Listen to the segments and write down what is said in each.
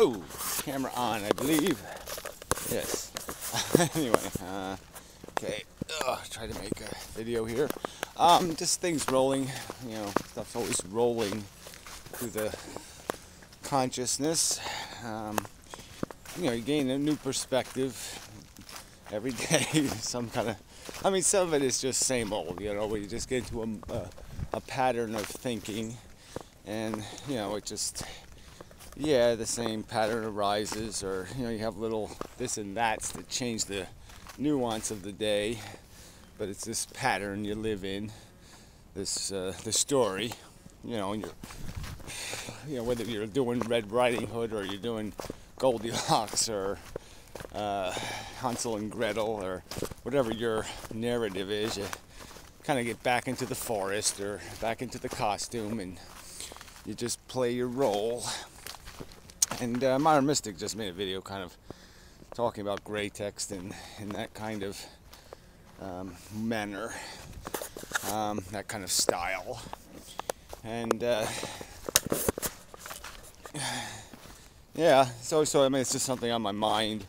Oh, camera on, I believe. Yes. anyway, uh, okay. Ugh, try to make a video here. Um, just things rolling. You know, stuff's always rolling through the consciousness. Um, you know, you gain a new perspective every day. some kind of. I mean, some of it is just same old. You know, where you just get into a, a, a pattern of thinking, and you know, it just yeah, the same pattern arises, or you know, you have little this and that's that change the nuance of the day, but it's this pattern you live in, this uh, the story, you know, and you're, you know, whether you're doing Red Riding Hood or you're doing Goldilocks or uh, Hansel and Gretel or whatever your narrative is, you kind of get back into the forest or back into the costume and you just play your role. And uh, Modern Mystic just made a video kind of talking about gray text and in that kind of um, manner, um, that kind of style. And uh, yeah, so so I mean it's just something on my mind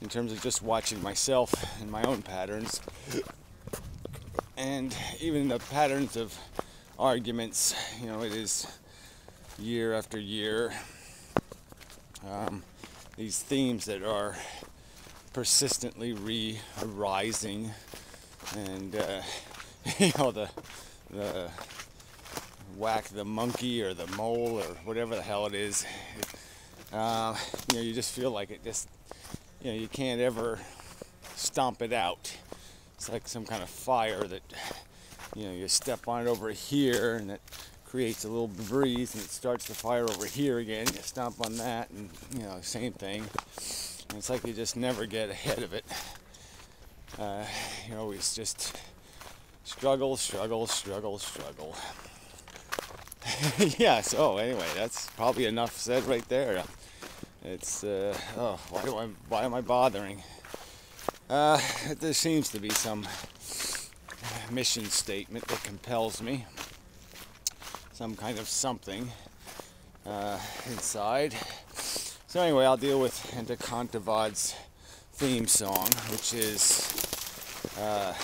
in terms of just watching myself and my own patterns, and even the patterns of arguments. You know, it is year after year um, these themes that are persistently re-arising and uh, you know the the whack the monkey or the mole or whatever the hell it is uh, you know you just feel like it just you know you can't ever stomp it out. It's like some kind of fire that you know you step on it over here and it creates a little breeze and it starts the fire over here again. You stomp on that and you know, same thing. And it's like you just never get ahead of it. Uh, you always just struggle, struggle, struggle, struggle. yeah, so anyway, that's probably enough said right there. It's, uh, oh, why, do I, why am I bothering? Uh, there seems to be some mission statement that compels me some kind of something uh, inside. So anyway, I'll deal with Antikontavad's theme song, which is uh,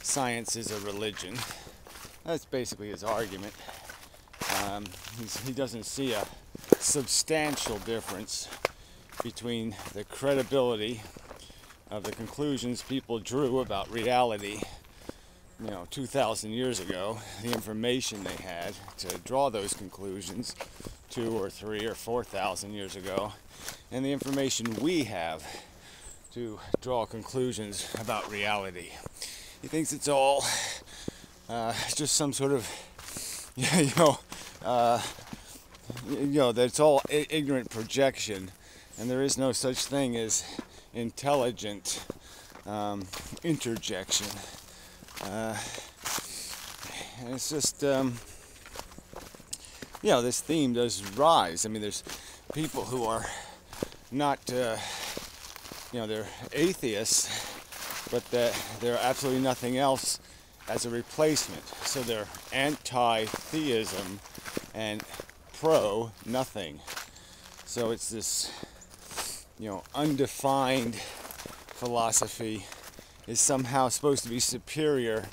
"Science is a religion." That's basically his argument. Um, he doesn't see a substantial difference between the credibility of the conclusions people drew about reality you know, 2,000 years ago, the information they had to draw those conclusions two or three or 4,000 years ago, and the information we have to draw conclusions about reality. He thinks it's all uh, just some sort of, you know, uh, you know, that it's all ignorant projection, and there is no such thing as intelligent um, interjection. Uh, it's just, um, you know, this theme does rise. I mean, there's people who are not, uh, you know, they're atheists, but that they're absolutely nothing else as a replacement. So they're anti theism and pro nothing. So it's this, you know, undefined philosophy is somehow supposed to be superior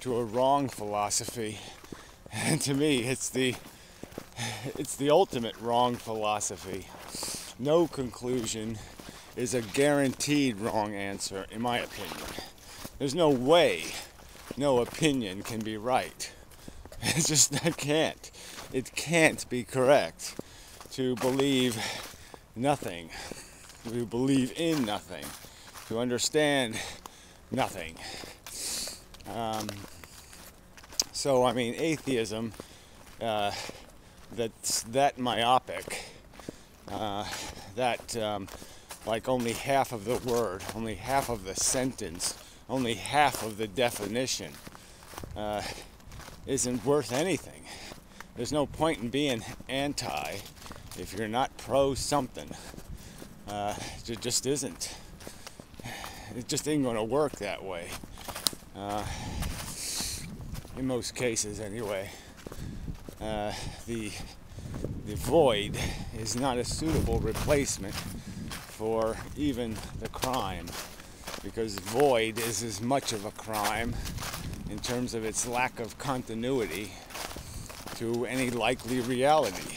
to a wrong philosophy. And to me, it's the it's the ultimate wrong philosophy. No conclusion is a guaranteed wrong answer, in my opinion. There's no way no opinion can be right. It just it can't. It can't be correct to believe nothing, to believe in nothing, to understand nothing. Um, so, I mean, atheism, uh, that's that myopic, uh, that um, like only half of the word, only half of the sentence, only half of the definition uh, isn't worth anything. There's no point in being anti if you're not pro something. Uh, it just isn't it just ain't going to work that way. Uh, in most cases, anyway. Uh, the the void is not a suitable replacement for even the crime because void is as much of a crime in terms of its lack of continuity to any likely reality.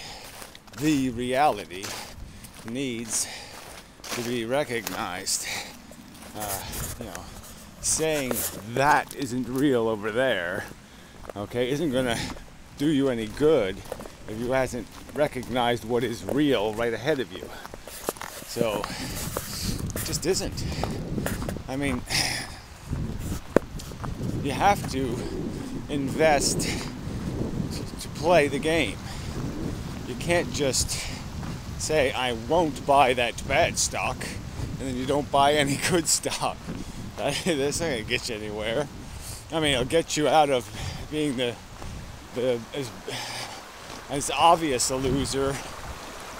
The reality needs to be recognized. Uh, you know, saying that isn't real over there, okay, isn't going to do you any good if you hasn't recognized what is real right ahead of you. So, it just isn't. I mean, you have to invest to play the game. You can't just say, I won't buy that bad stock, and then you don't buy any good stock. That's not gonna get you anywhere. I mean, it'll get you out of being the the as, as obvious a loser,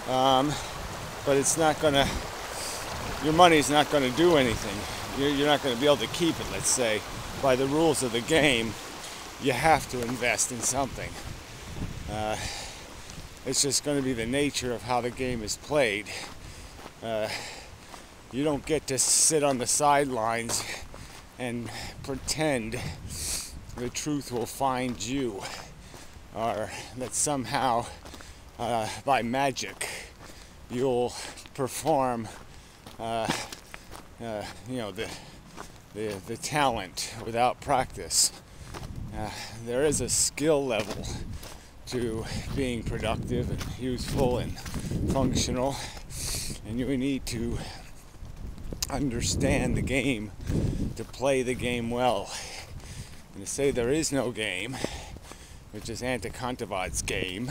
um, but it's not gonna. Your money's not gonna do anything. You're, you're not gonna be able to keep it. Let's say by the rules of the game, you have to invest in something. Uh, it's just going to be the nature of how the game is played. Uh, you don't get to sit on the sidelines and pretend the truth will find you, or that somehow, uh, by magic, you'll perform, uh, uh you know, the, the, the talent without practice. Uh, there is a skill level to being productive and useful and functional, and you need to understand the game to play the game well. And to say there is no game, which is Antikontovad's game,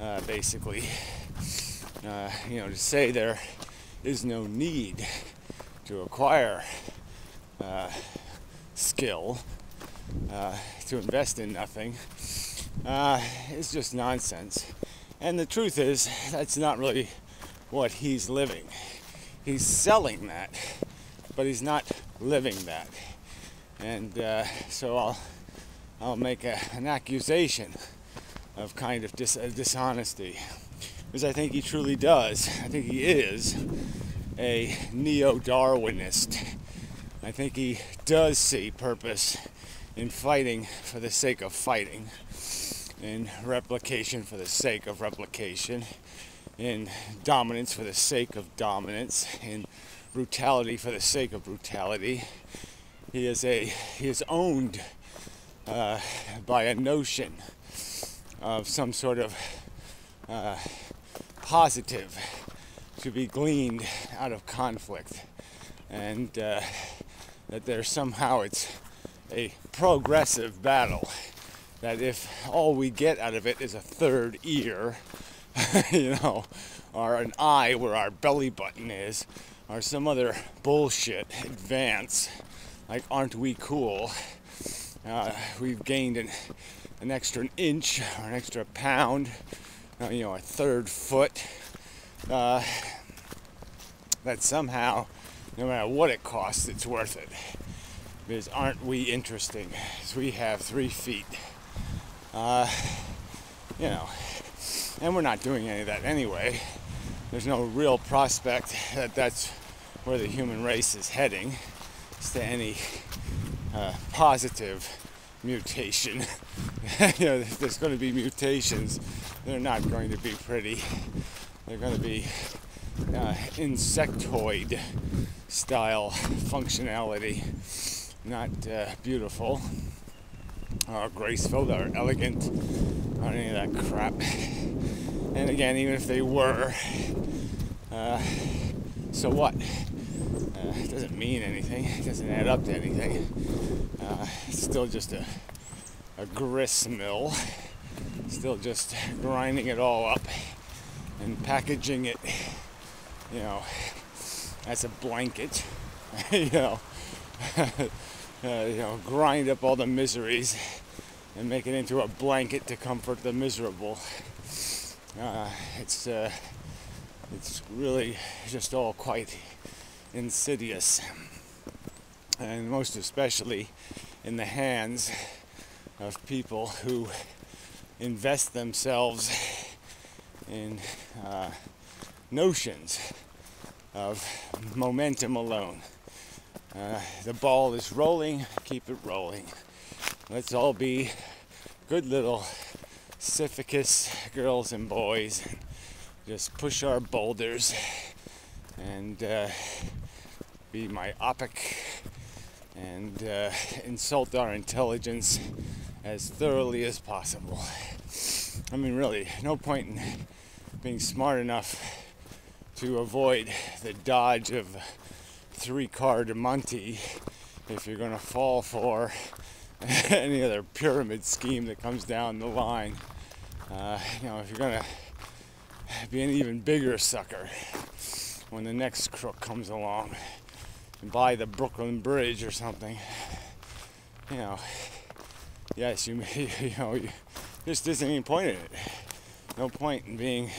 uh, basically, uh, you know, to say there is no need to acquire uh, skill, uh, to invest in nothing, uh, is just nonsense. And the truth is, that's not really what he's living. He's selling that, but he's not living that. And uh, so I'll, I'll make a, an accusation of kind of dis- uh, dishonesty, because I think he truly does. I think he is a neo Darwinist. I think he does see purpose in fighting for the sake of fighting, in replication for the sake of replication, in dominance for the sake of dominance, in brutality for the sake of brutality. He is a he is owned uh, by a notion of some sort of uh, positive to be gleaned out of conflict, and uh, that there somehow it's a progressive battle. That if all we get out of it is a third ear, you know, or an eye where our belly button is, or some other bullshit advance, like aren't we cool? Uh, we've gained an, an extra inch or an extra pound, uh, you know, a third foot. Uh, that somehow, no matter what it costs, it's worth it because aren't we interesting? As we have three feet. Uh, you know, and we're not doing any of that anyway. There's no real prospect that that's where the human race is heading, is to any uh, positive mutation. you know, there's going to be mutations, they're not going to be pretty. They're going to be uh, insectoid style functionality not uh, beautiful or graceful or elegant or any of that crap. And again, even if they were, uh, so what? Uh, it doesn't mean anything. It doesn't add up to anything. Uh, it's still just a, a grist mill. Still just grinding it all up and packaging it, you know, as a blanket, you know. uh, you know, grind up all the miseries and make it into a blanket to comfort the miserable. Uh, it's uh, it's really just all quite insidious, and most especially in the hands of people who invest themselves in uh, notions of momentum alone. Uh, the ball is rolling, keep it rolling. Let's all be good little Sisyphus girls and boys. Just push our boulders and uh, be myopic and uh, insult our intelligence as thoroughly as possible. I mean, really, no point in being smart enough to avoid the dodge of three card Monty if you're going to fall for any other pyramid scheme that comes down the line. Uh, you know, if you're to be an even bigger sucker when the next crook comes along and buy the Brooklyn Bridge or something, you know, yes, you may, you know, you, just isn't any point in it. No point in being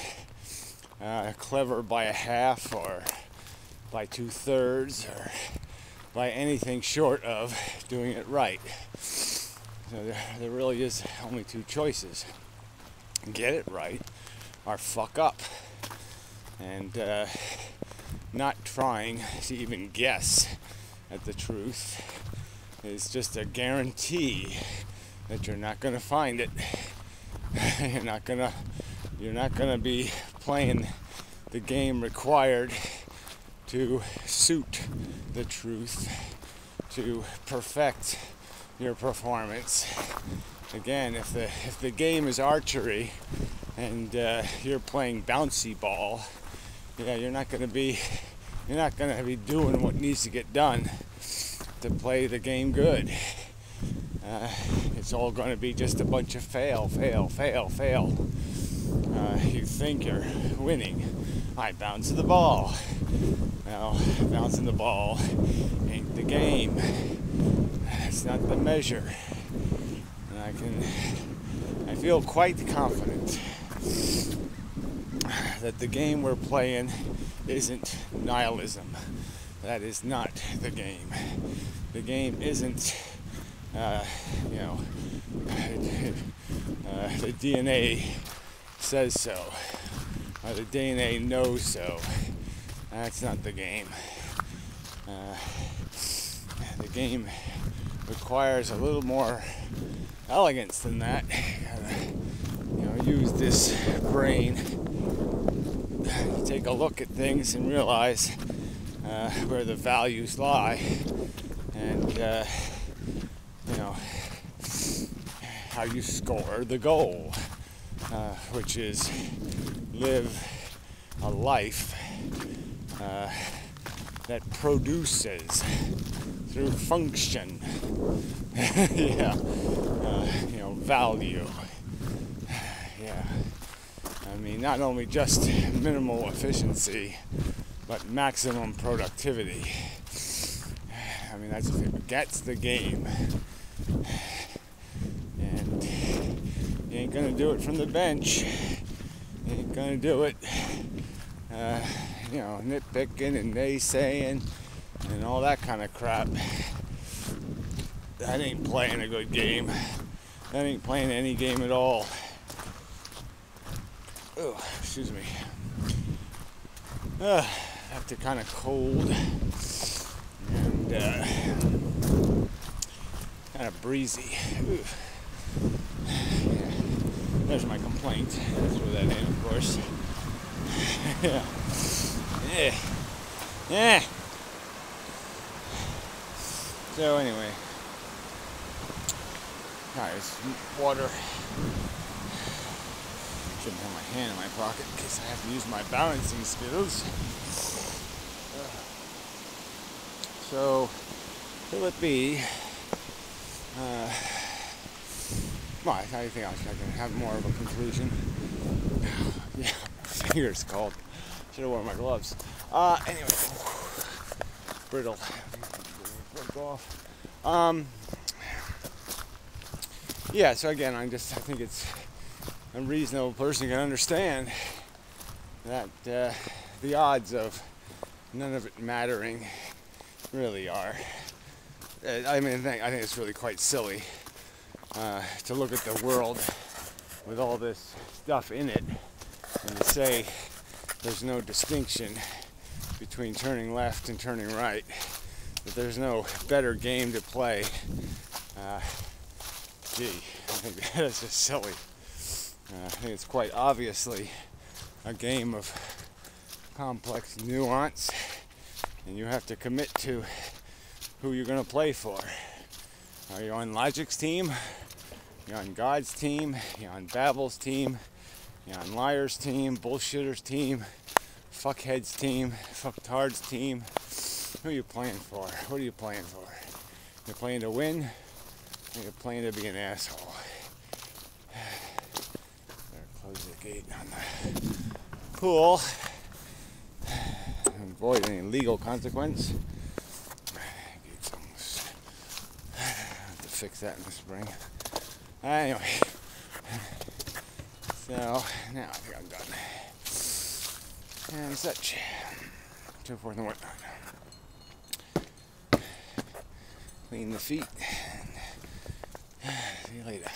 uh, clever by a half or by two thirds or by anything short of doing it right. So there, there really is only two choices get it right or fuck up. And uh, not trying to even guess at the truth is just a guarantee that you're not going to find it. you're not going to you're not going to be playing the game required to suit the truth, to perfect your performance. Again, if the if the game is archery and uh, you're playing bouncy ball, yeah, you're not going to be you're not going to be doing what needs to get done to play the game good. Uh, it's all going to be just a bunch of fail, fail, fail, fail. Uh, you think you're winning. I bounce the ball. Well, bouncing the ball ain't the game. It's not the measure. And I can, I feel quite confident that the game we're playing isn't nihilism. That is not the game. The game isn't uh, you know, uh, the DNA says so, or the DNA knows so. That's not the game. Uh, the game requires a little more elegance than that. you know, use this brain take a look at things and realize uh, where the values lie, and uh, you know, how you score the goal, uh, which is live a life uh, that produces through function, yeah, uh, you know, value. Yeah, I mean, not only just minimal efficiency, but maximum productivity. I mean, that's that's the game. And you ain't gonna do it from the bench. You ain't gonna do it, uh, you know, nitpicking and naysaying and all that kind of crap. That ain't playing a good game. That ain't playing any game at all. Oh, excuse me. Uh, after kind of cold and uh, kind of breezy. There's my complaint. That's Throw that in, of course. yeah. Yeah. Yeah. So anyway, alright, water. Shouldn't have my hand in my pocket in case I have to use my balancing skills. So, will it be uh, well, I think I can have more of a conclusion. yeah, fingers cold. Should have worn my gloves. Uh, anyway, brittle. Off. Um, yeah. So again, I'm just I think it's a reasonable person can understand that uh, the odds of none of it mattering really are. Uh, I mean, I think, I think it's really quite silly uh, to look at the world with all this stuff in it and to say there's no distinction between turning left and turning right, that there's no better game to play. Uh, gee, I think that is just silly. Uh, I think it's quite obviously a game of complex nuance, and you have to commit to who you're going to play for. Are you on Logic's team? You're on God's team? You're on Babel's team? On Liar's team? Bullshitter's team? Fuckhead's team? Fucktard's team? Who are you playing for? What are you playing for? You're playing to win? Or you're playing to be an asshole? Close the gate on the pool. Avoid any legal consequence. Gate's almost. Have to fix that in the spring. Anyway. So now I think I'm done. And such. So forth and whatnot. Clean the feet. See you later.